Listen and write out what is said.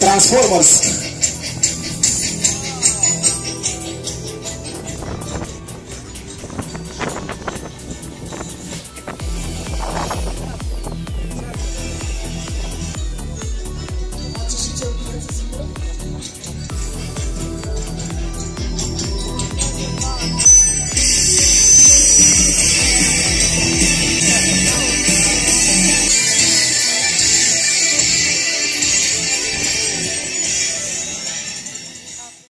Transformers.